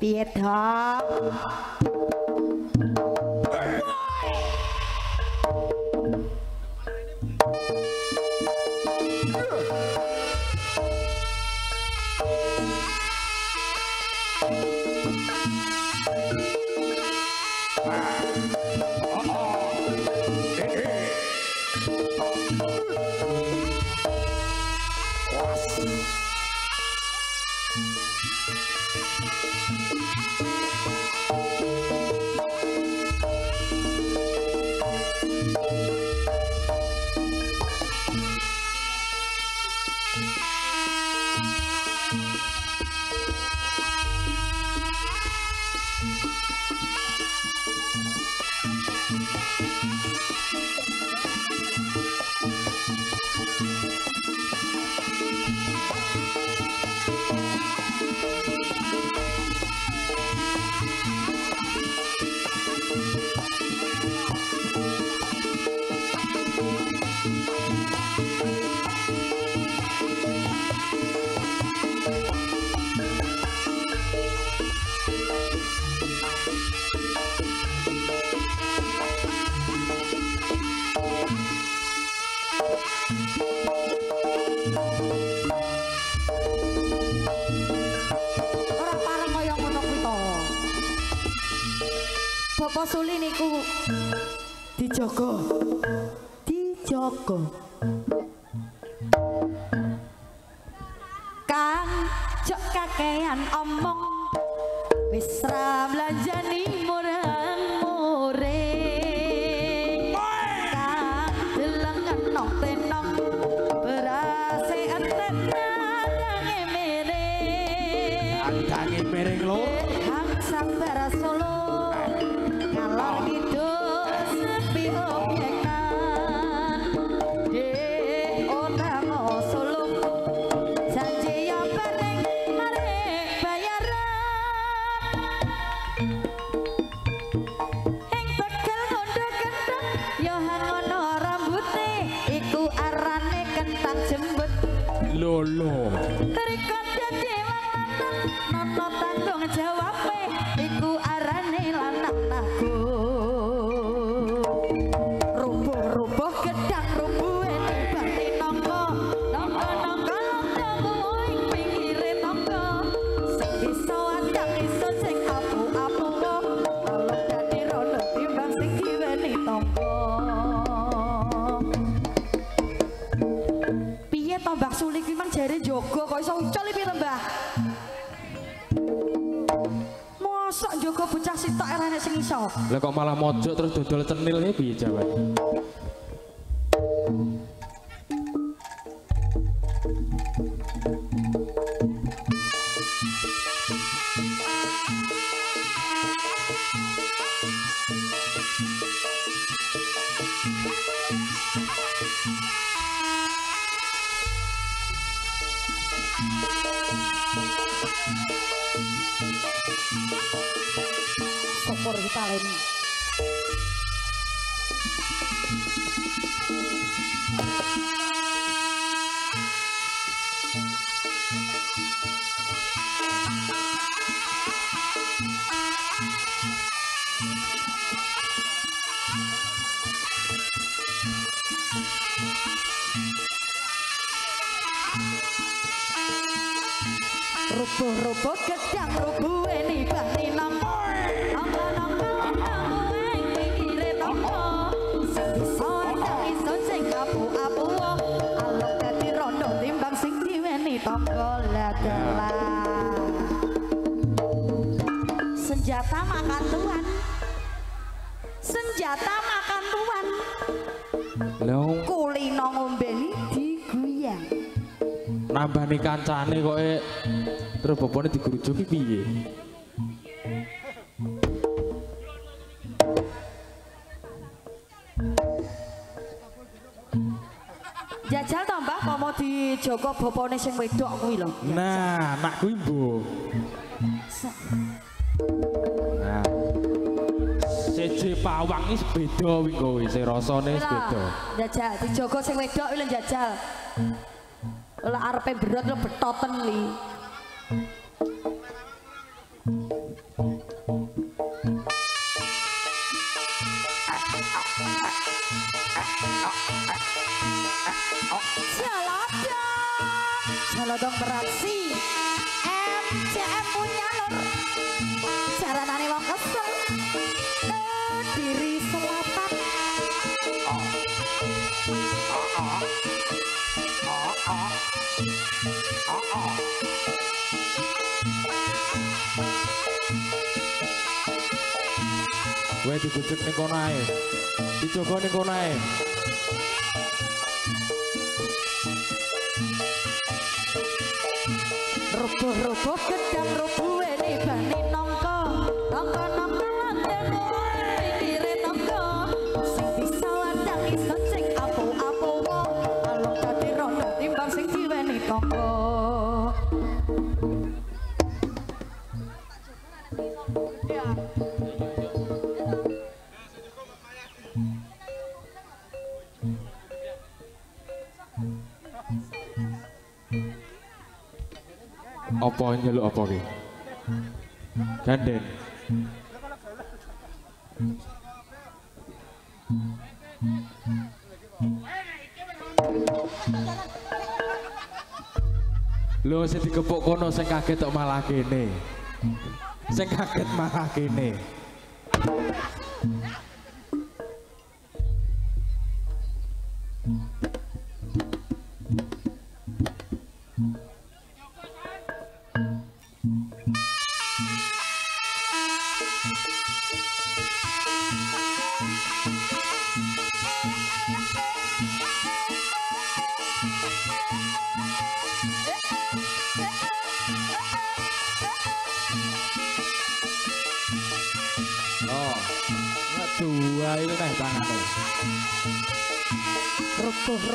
别疼 Bapak Suli niku dijogo. Dijogo. Kang jok kakean omong wis ra blanjani Lho. Rikot dadi lanang nono tanggung jawabe iku Lah kok malah mojok terus dodol cenil ya piye jawaban? Leni. Rubuh-rubuh gedang rubuhe Senjata makan tuan Senjata makan tuan Lah Kulino ngombeni diguyang nambani kancane kok e terus bapaknya digurujuki piye? Jajal to Mbah apa mau dijogo bapane sing wedok kuwi lho. Nah, nak kuwi mbok. lawang is beda wing kowe oh, sing rasane is beda. Jajal dijogo sing wedok lho jajal. Ora arepe berot lho betoten li. Saladong berat. Wae dibujuk ning kono ae. Dicoba ning kono ae. Rubuh-rubuh Apa nyeluk apa ki? Ganden. Lho sing dikepuk kono sing kaget tok malah kene. Sing kaget malah kene. Oh.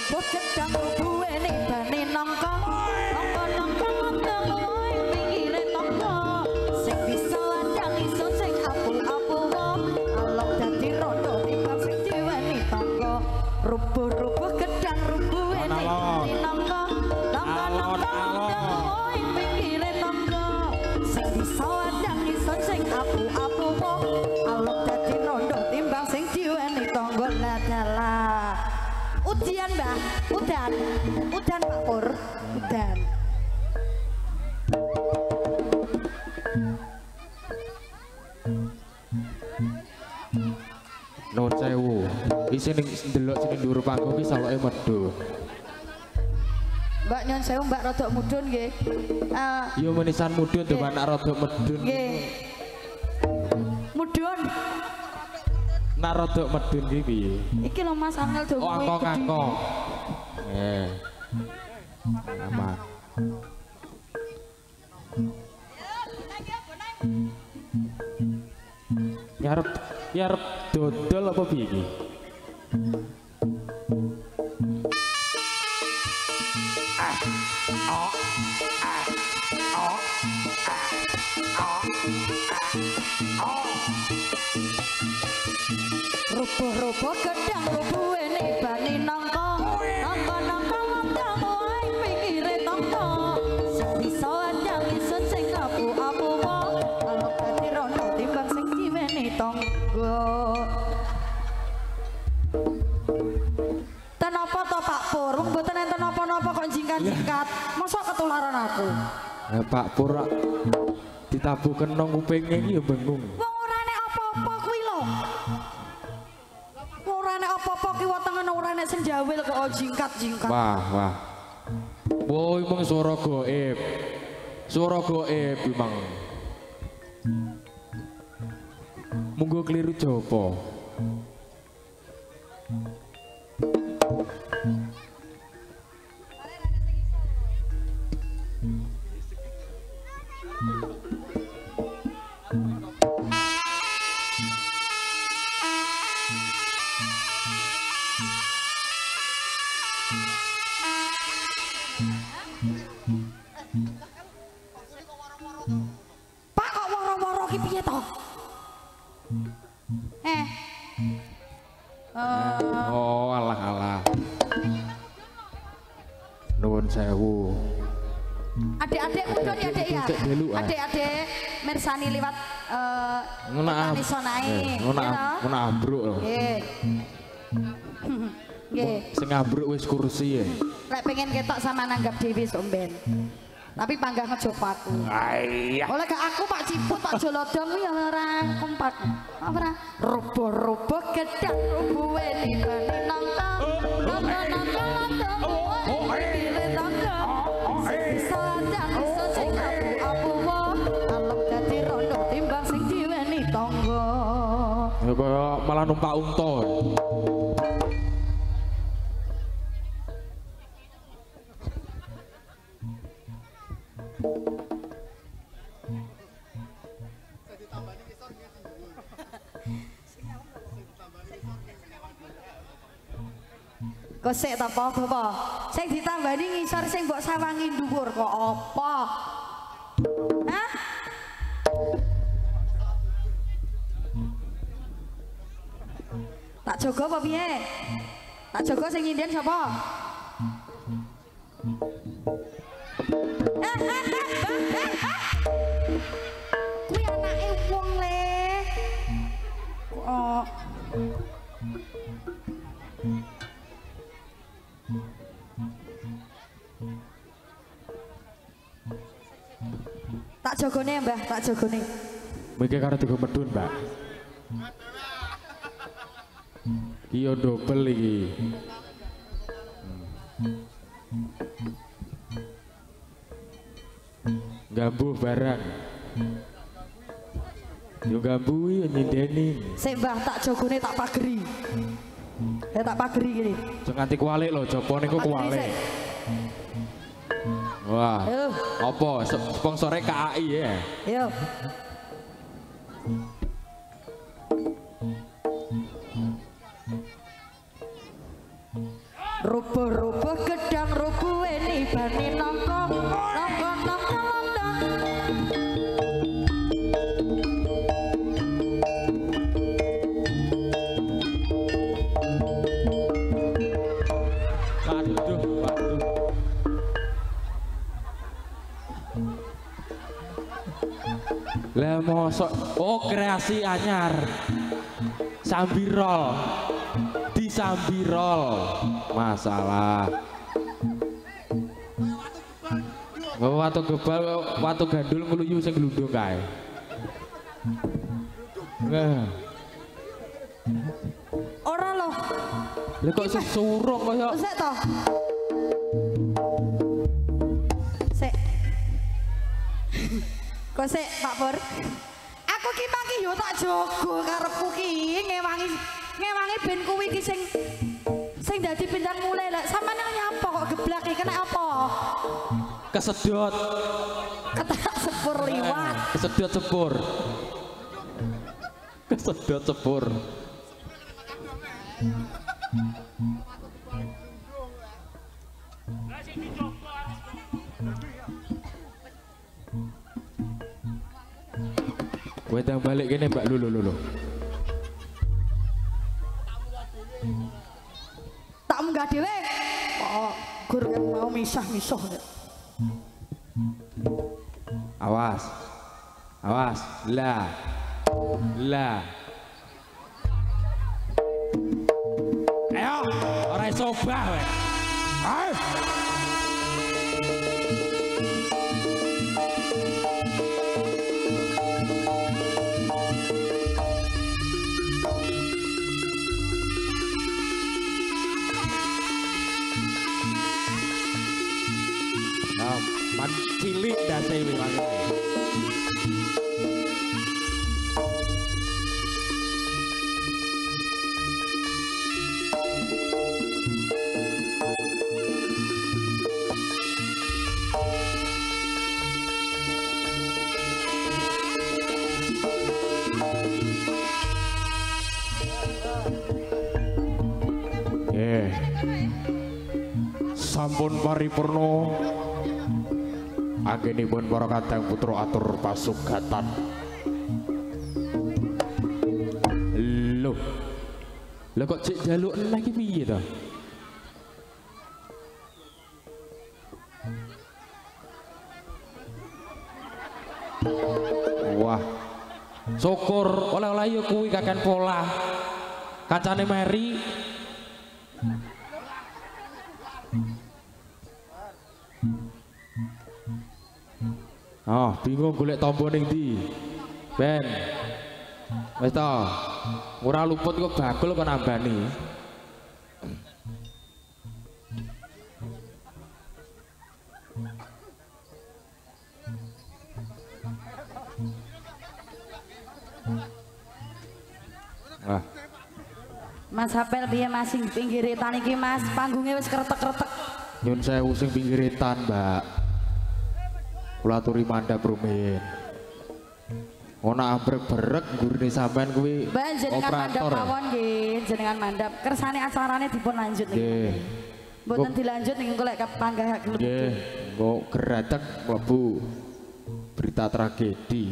Rubuh-rubuh gedang rubuh ini bani nongko Ndelok sing ning dhuwur panggung ki saloke medhun. Mbak nyon sewu Mbak rodok mudun nggih. Eh, Yo menisan mudhun to anak rada medhun. nggih. Mudun. Nak rada medhun ki piye? Iki lho Mas Angel do Oh, angkong. Eh. Aman. Yarep yarep dodol apa piye iki? Rupa-rupa gedang rupuwe nebani nangka. Nangka-nangka ngantamu ae pinggire tangka Bisa anjang isun sing ngapu apu wong Alok gati rono timbang sing jiwe ni Ten apa to Pak Pur? Wong mboten enten apa-apa kok jingkat-jingkat. Mosok ketularan aku. Eh, Pak Pur ditabuh kenong kupinge iki ya bengung. Wong ora nek apa-apa kuwi lho. Ora nek apa-apa ki wetenge ora nek senjawil kok jingkat-jingkat. Wah, wah. Woi, emang suara goib. Suara goib emang. Munggo keliru jopo. Thank you. Nuwun sewu. adik-adik mudun ya, Adik ya. Ah. Adik-adik mirsani liwat eh Ngono am. iso nae. Eh, Ngono am- ngono ambruk lho. Nggih. Nggih. Sing ambruk wis kursi ya. Lek pengen ketok sama nanggap dewi somben. Tapi panggah ngejob aku. Ayah. Oleh ke aku Pak Ciput, Pak Jolodong ya ora kompak. Apa ora? Robo-robo gedang robo weni Ya kaya malah numpak unta. Kok sik ta apa apa? Ditambani ngisor sing mbok sawangi dhuwur kok apa? Hah? Tak jaga apa piye? Tak jaga sing nyinden sapa? Ya, Mbah, tak jagone. Miki karo tiga medun, Mbak. Iya double iki. Gambuh barang. Yo gambuhi nyindeni. Sik Mbah, tak jagone tak pageri. Ya tak pageri gini. Aja nganti kualik lho, jopone Pageri kualik. Wah. Ayo. Apa sponsore KAI ya? Yo. Rubuh-rubuh gedang rubuh bani nongkong mosok oh kreasi anyar. Sambirol. Di sambirol. Masalah. Oh, watu gebal, watu gandul ngluyu sing glundung kae. Nah, Ora loh, lha kok sing surung kaya sik toh. Sik. Kok sik Pak Pur? Yo tak jaga karepku ki ngewangi ngewangi ben kuwi ki sing sing dadi bintang mulai lek sampean nyapa kok geblak iki kena apa? kesedot. Ketak sepur liwat. Kesedot sepur. Kesedot sepur. Wedang balik gini mbak lulu lulu. Tak munggah dhewe. Kok gur kan mau misah-misah. Awas. Awas. Lah. Lah. Ayo, ora iso obah. Ayo. cilik dhewe wae. Eh. sampun paripurna Anggenipun para kadang putra atur pasugatan. Loh. Lah kok cek jaluk iki piye to? Wah. Syukur oleh-oleh ya kuwi kakek pola. Kancane Mary Oh, bingung golek tombo ning ndi? Ben. Wis to. Ora luput kok bakul kok nambani. Wah, Mas Apel piye Mas sing pinggir etan iki Mas? Panggungnya wis kretek-kretek. nyun sewu sing pinggir etan, Mbak. Kula aturi mandhap rumiyin. Ana ambrek-brek gurine sampean kuwi Mbak jenengan mandap mawon nggih, jenengan mandap. Kersane acarane dipun lanjut Nggih. Mboten dilanjut ning engko lek kepanggah gelem. Nggih, kok geretek mlebu berita tragedi.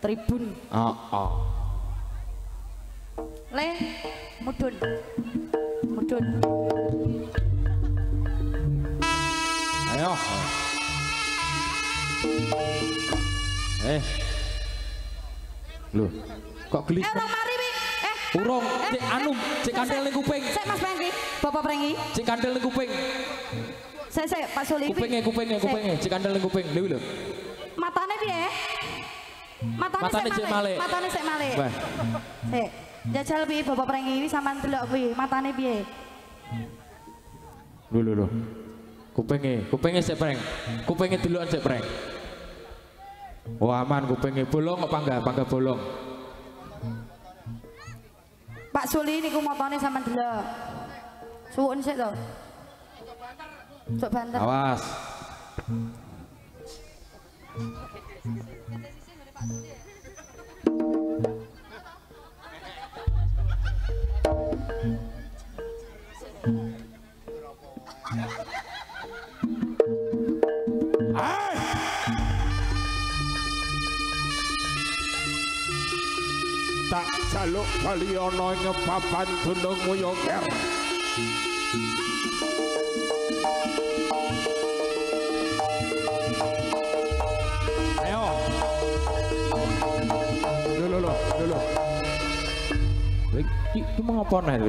Tribun. Ah, ah. Le, mudun. Mudun. Ayo. Eh. Loh, kok Eh, gelis? orang mari wi. Eh, Urung, cek anu, cek kandel ning kuping. Sik Mas Pengki, Bapak Pengki. Cek kandel ning kuping. Sik sik Pak Suli. Kupinge, kupinge, kupinge, cek kandel ning kuping. Lho lho. Matane piye? Matane Matane sik cek malik. Matane sik malik. Wah, Sik. Jajal piye Bapak Pengki iki sampean delok piye? Matane piye? lho lho lho. Kupinge, kupinge sik preng. Kupinge delokan sik preng. Oh aman kupinge bolong kok panggah, panggah bolong. Pak Suli niku motone sampean delok. Suwun sik to. Sok banter. Awas. jaluk saliyana ing papan dunung muya ker ayo lho lho lho lho iki mengapa nek